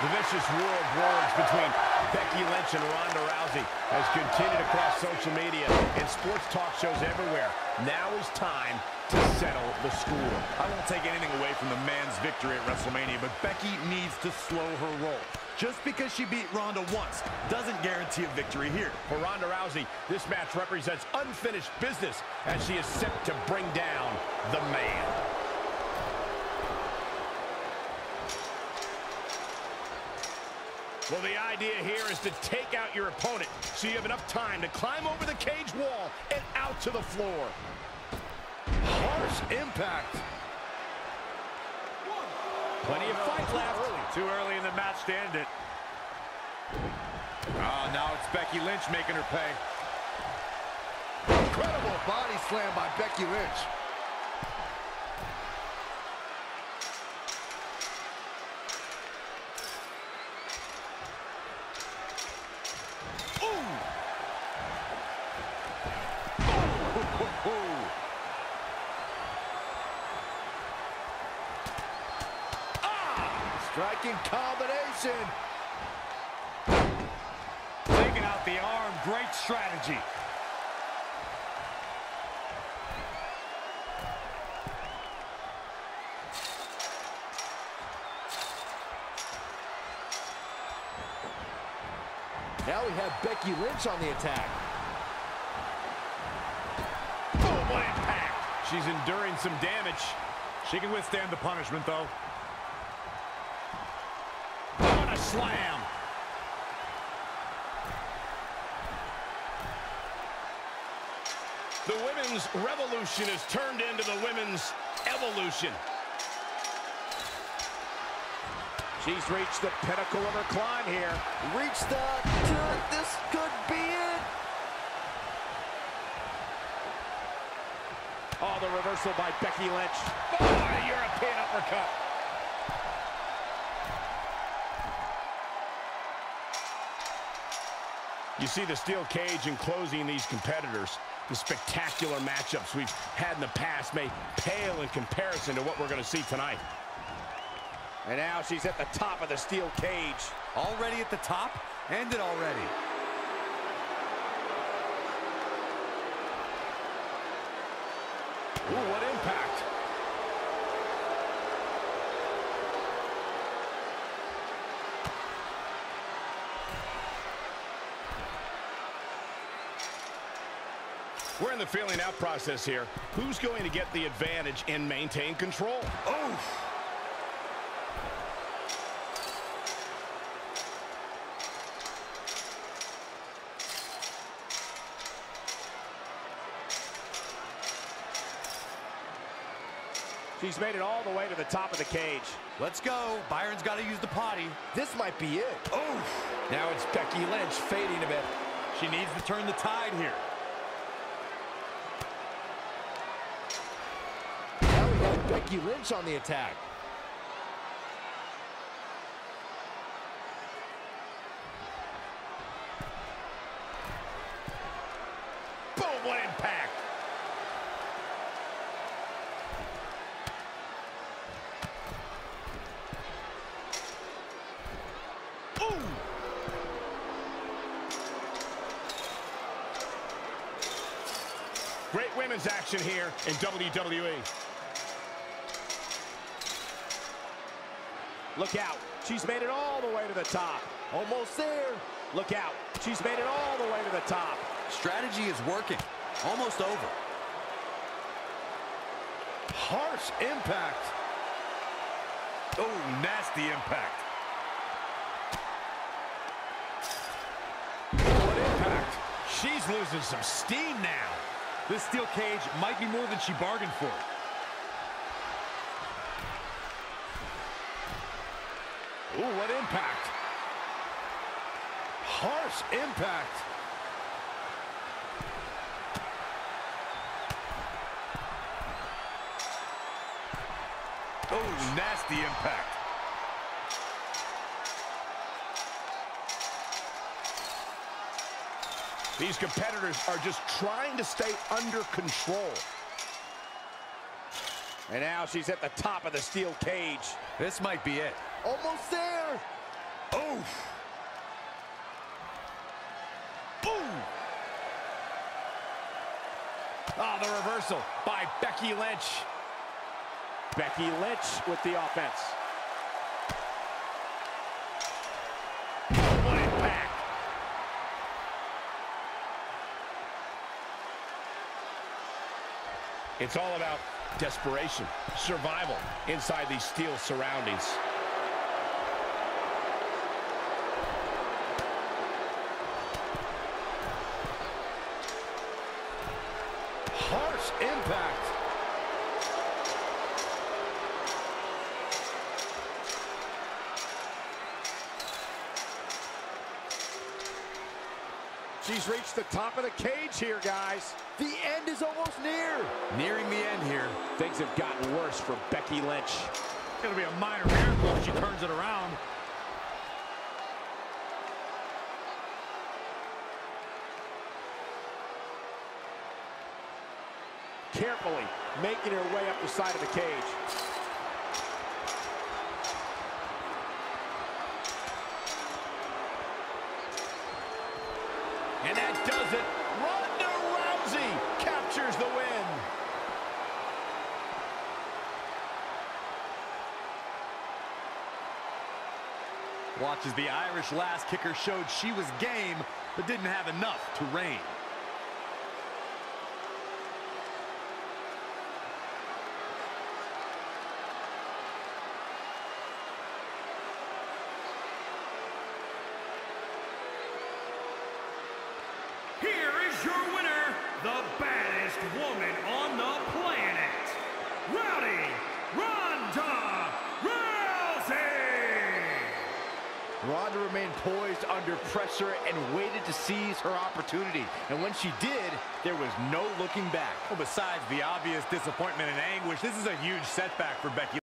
The vicious war of words between Becky Lynch and Ronda Rousey has continued across social media and sports talk shows everywhere. Now is time to settle the score. I won't take anything away from the man's victory at WrestleMania, but Becky needs to slow her roll. Just because she beat Ronda once doesn't guarantee a victory here. For Ronda Rousey, this match represents unfinished business as she is set to bring down the man. Well, the idea here is to take out your opponent so you have enough time to climb over the cage wall and out to the floor. Harsh impact. Plenty of fight left. Too early in the match to end it. Oh, now it's Becky Lynch making her pay. Incredible body slam by Becky Lynch. Striking combination. Taking out the arm, great strategy. Now we have Becky Lynch on the attack. Oh, what impact. She's enduring some damage. She can withstand the punishment, though. Slam. The women's revolution has turned into the women's evolution. She's reached the pinnacle of her climb here. Reached the... This could be it. Oh, the reversal by Becky Lynch. Oh, European uppercut. You see the steel cage enclosing these competitors. The spectacular matchups we've had in the past may pale in comparison to what we're going to see tonight. And now she's at the top of the steel cage. Already at the top? End it already. Ooh, what impact. We're in the feeling out process here. Who's going to get the advantage and maintain control? Oh! She's made it all the way to the top of the cage. Let's go. Byron's got to use the potty. This might be it. Oh! Now it's Becky Lynch fading a bit. She needs to turn the tide here. Now we have Becky Lynch on the attack. Boom, what impact. Ooh. Great women's action here in WWE. Look out. She's made it all the way to the top. Almost there. Look out. She's made it all the way to the top. Strategy is working. Almost over. Harsh impact. Oh, nasty impact. What impact. She's losing some steam now. This steel cage might be more than she bargained for. Ooh, what impact. Harsh impact. Oh, nasty impact. These competitors are just trying to stay under control. And now she's at the top of the steel cage. This might be it. Almost there. Oof. Boom. Oh, the reversal by Becky Lynch. Becky Lynch with the offense. It's all about desperation, survival inside these steel surroundings. Harsh impact. She's reached the top of the cage here, guys. The end is almost near. Nearing the end here. Things have gotten worse for Becky Lynch. It's going to be a minor miracle if she turns it around. Carefully making her way up the side of the cage. And that does it. Ronda Rousey captures the win. Watch as the Irish Lass Kicker showed she was game, but didn't have enough to reign. Here is your winner, the baddest woman on the planet, Rowdy Ronda Rousey! Ronda remained poised under pressure and waited to seize her opportunity. And when she did, there was no looking back. Well, besides the obvious disappointment and anguish, this is a huge setback for Becky